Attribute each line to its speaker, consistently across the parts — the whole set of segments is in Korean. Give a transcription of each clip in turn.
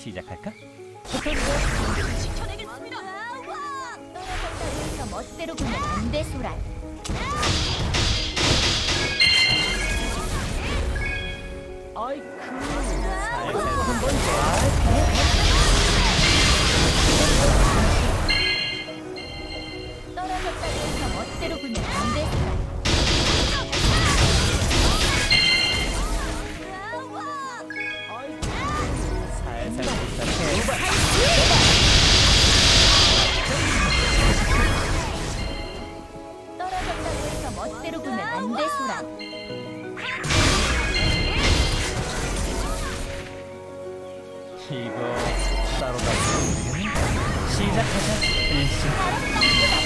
Speaker 1: 시작할까?
Speaker 2: 지켜내겠습니다. 떨어졌다 여기서 멋대로 보면 안 돼, 소란.
Speaker 1: 살살 부탁해.
Speaker 2: 떨어졌다 여기서 멋대로 보면 안 돼, 소란.
Speaker 1: 이거 따로 다니면 되겠네. 시작하자. 일신.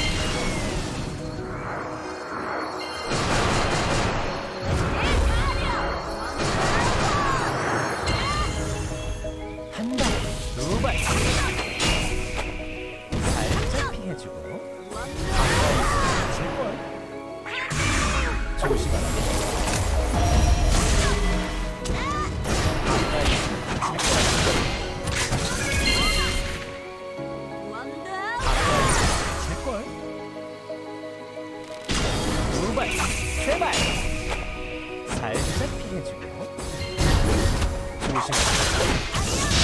Speaker 1: 한 발, 두 발. 살짝 피해주고. 조심하라. 가까이 있으면 제걸 두 발, 세 발. 살짝 피해주고. 조심. 이런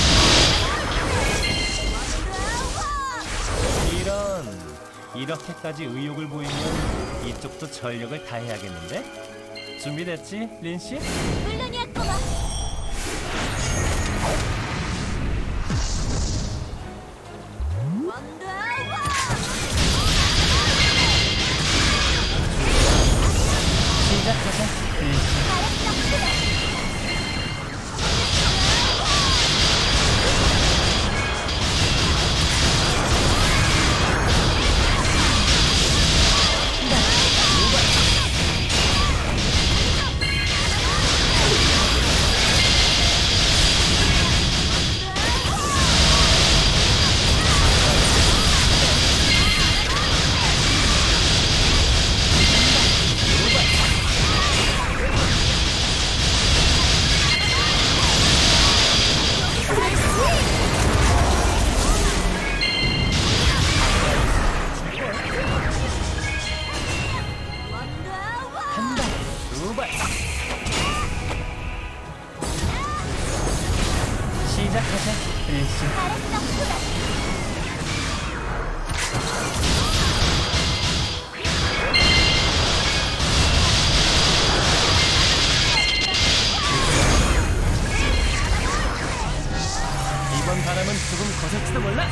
Speaker 1: 이렇게까지 의욕을 보이면 이쪽도 전력을 다해야겠는데? 준비됐지, 린 씨?
Speaker 2: 물론이야, 꼬마.
Speaker 1: 시작하자, 린 씨. 시작하자, 린 씨. 이번 바람은 조금 거셀지도 몰라.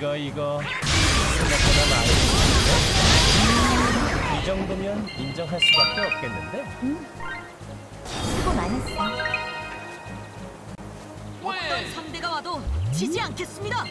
Speaker 1: 이거 이거 생각보다 많이 있는데? 이 정도면 인정할 수밖에 없겠는데?
Speaker 2: 수고 많았어.
Speaker 3: 어떤 상대가 와도 지지 않겠습니다.